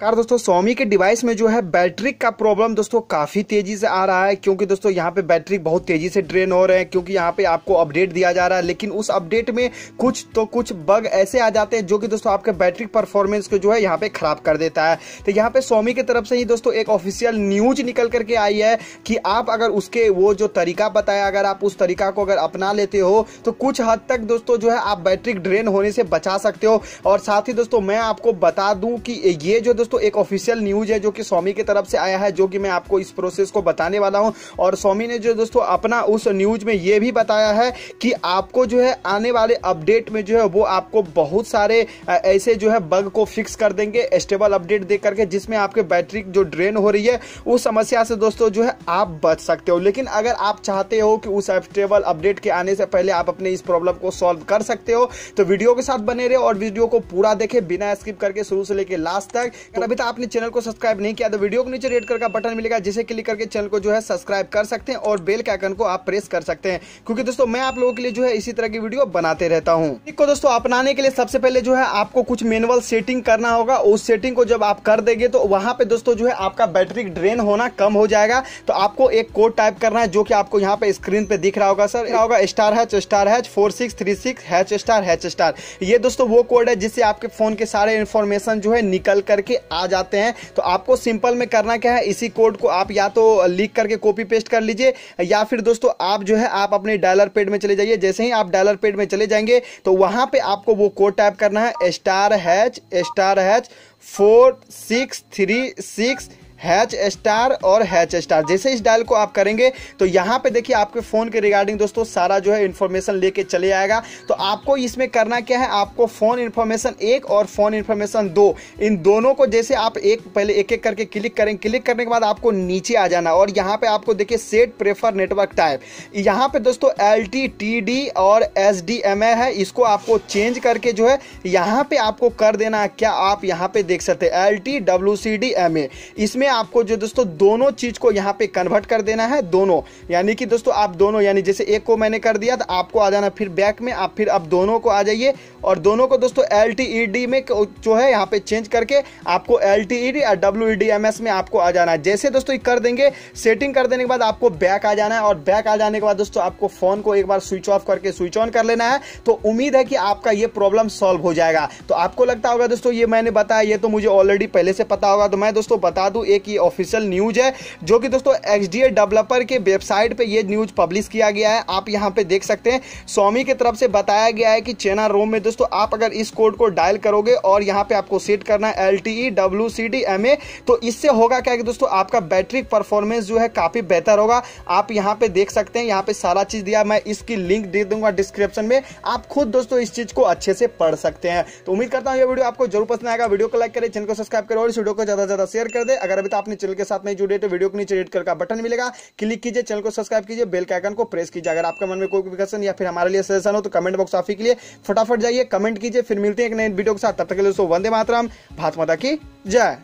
Car दोस्तों सोमी के device में जो है बैटरी का प्रॉब्लम दोस्तों काफ़ी तेज़ी से आ रहा है, क्योंकि दोस्तों यहाँ पे बैटरी बहुत तेज़ी से ड्रेन हो रहे हैं, क्योंकि यहाँ पे आपको अपडेट दिया जा रहा है, लेकिन उस अपडेट में कुछ तो कुछ बग ऐसे आ जाते हैं जो कि दोस्तों आपके बैटरी परफॉर्मेंस को जो है यहाँ पे खराब कर देता है। तो यहाँ पे सोमी की तरफ़ से ही दोस्तों एक ऑफिशियल न्यूज़ निकल करके आई है कि आप अगर उसके वो जो तरीका बताया, अगर आप उस तरीका को अगर अपना लेते हो तो कुछ हद तक दोस्तों जो है आप बैटरी ड्रेन होने से बचा सकते हो। और साथ ही दोस्तों, मैं आपको बता दूँ कि ये जो दोस्तों, एक ऑफिशियल न्यूज़ है जो कि स्वामी की तरफ़ से आया है, जो कि मैं आपको इस प्रोसेस को बताने वाला हूँ। और स्वामी ने जो दोस्तों, अपना उस न्यूज़ में ये भी बताया है कि आपको जो है, आने वाले अपडेट में जो है, वो आपको बहुत सारे ऐसे जो है बग को फिक्स कर देंगे स्टेबल अपडेट दे करके, जिसमें आपके बैटरी जो ड्रेन हो रही है, उस समस्या से दोस्तों, जो है, आप बच सकते हो। लेकिन अगर आप चाहते हो कि उस स्टेबल अपडेट के आने से पहले आप अपने इस प्रॉब्लम को सॉल्व कर सकते हो तो वीडियो के साथ बने रहे और वीडियो को पूरा देखे, बिना स्किप करके, शुरू से लेकर लास्ट तक। अभी तो आपने चैनल को सब्सक्राइब नहीं किया तो वीडियो को नीचे रेड का बटन मिलेगा जिसे क्लिक करके चैनल को जो है सब्सक्राइब कर सकते हैं और बेल के आइकन को आप प्रेस कर सकते हैं। क्योंकि दोस्तों मैं आप लोगों के लिए जो है इसी तरह की वीडियो बनाते रहता हूँ। को दोस्तों अपनाने के लिए सबसे पहले जो है आपको कुछ मैनुअल सेटिंग करना होगा। उस सेटिंग को जब आप कर देंगे तो वहाँ पे दोस्तों जो है आपका बैटरी ड्रेन होना कम हो जाएगा। तो आपको एक कोड टाइप करना है जो कि आपको यहाँ पे स्क्रीन पे दिख रहा होगा सर होगा star hash star hash four six three six hash star hash star ये दोस्तों वो कोड है जिससे आपके फ़ोन के सारे इन्फॉर्मेशन जो है निकल करके आ जाते हैं। तो आपको सिंपल में करना क्या है, इसी कोड को आप या तो लिख करके कॉपी पेस्ट कर लीजिए, या फिर दोस्तों आप जो है, आप अपने डायलर पेड में चले जाइए। जैसे ही आप डायलर पेड में चले जाएँगे तो वहाँ पर आपको वो कोड टाइप करना है star hash star hash four six three six hash star और हैच स्टार, जैसे इस डायल को आप करेंगे तो यहाँ पे देखिए आपके फ़ोन के रिगार्डिंग दोस्तों सारा जो है इन्फॉर्मेशन लेके चले आएगा। तो आपको इसमें करना क्या है, आपको फ़ोन इन्फॉर्मेशन एक और फ़ोन इन्फॉर्मेशन दो। इन दोनों को जैसे आप एक, पहले एक एक करके क्लिक करेंगे क्लिक करने के बाद आपको नीचे आ जाना। और यहाँ पे आपको देखिए सेट प्रेफर नेटवर्क टाइप यहाँ पे दोस्तों एल टी और एसडीएमए है, इसको आपको चेंज करके जो है यहाँ पे आपको कर देना। क्या आप यहाँ पे देख सकते हैं? L T C D M A इसमें आपको जो दोस्तों दोनों चीज़ को यहाँ पे कन्वर्ट कर देना है, दोनों। यानी कि दोस्तों आप दोनों, यानी जैसे एक को मैंने कर दिया तो आपको आ जाना फिर बैक में, आप फिर अब दोनों को आ जाइए। और दोनों को दोस्तों एल e में जो है यहाँ पे चेंज करके आपको एल e और डब्ल्यू में आपको आ जाना है। जैसे दोस्तों कर देंगे सेटिंग कर देने के बाद आपको बैक आ जाना है और बैक आ जाने के बाद दोस्तों आपको फ़ोन को एक बार स्विच ऑफ़ करके स्विच ऑन कर लेना है। तो उम्मीद है कि आपका ये प्रॉब्लम सॉल्व हो जाएगा। तो आपको लगता होगा दोस्तों, ये मैंने बताया, ये तो मुझे ऑलरेडी पहले से पता होगा। तो मैं दोस्तों बता दूँ एक ये ऑफिशियल न्यूज़ है, जो कि दोस्तों एक्स डेवलपर के वेबसाइट पे ये न्यूज़ पब्लिश किया गया है। आप यहाँ पे देख सकते हैं। स्वामी की तरफ़ से बताया गया है कि चेना रोम में दोस्तों आप अगर इस कोड को डायल करोगे और यहाँ पे आपको सेट करना है L T W C D M A तो इससे होगा क्या कि दोस्तों आपका बैटरी परफॉर्मेंस जो है काफ़ी बेहतर होगा। आप यहाँ पे देख सकते हैं, यहाँ पे सारा चीज़ दिया मैं इसकी लिंक दे दूँगा डिस्क्रिप्शन में। आप खुद दोस्तों इस चीज़ को अच्छे से पढ़ सकते हैं। तो उम्मीद करता हूँ ये वीडियो आपको ज़रूर पसंद आएगा। वीडियो को लाइक करें चैनल को सब्सक्राइब करें और इस वीडियो को ज़्यादा से ज़्यादा शेयर कर दे। अगर अभी तक आपने चैनल के साथ नहीं जुड़े तो वीडियो को नीचे रेड का बटन मिलेगा। क्लिक कीजिए, चैनल को सब्सक्राइब कीजिए, बेल के आइकन को प्रेस कीजिए। अगर आपके मन में कोई भी क्वेश्चन या फिर हमारे लिए सजेशन हो तो कमेंट बॉक्स ऑफी के लिए फटाफट जाइए कमेंट कीजिए, फिर मिलते हैं एक नए वीडियो के साथ। तब तक के लिए वंदे मातरम, भारत माता की जय।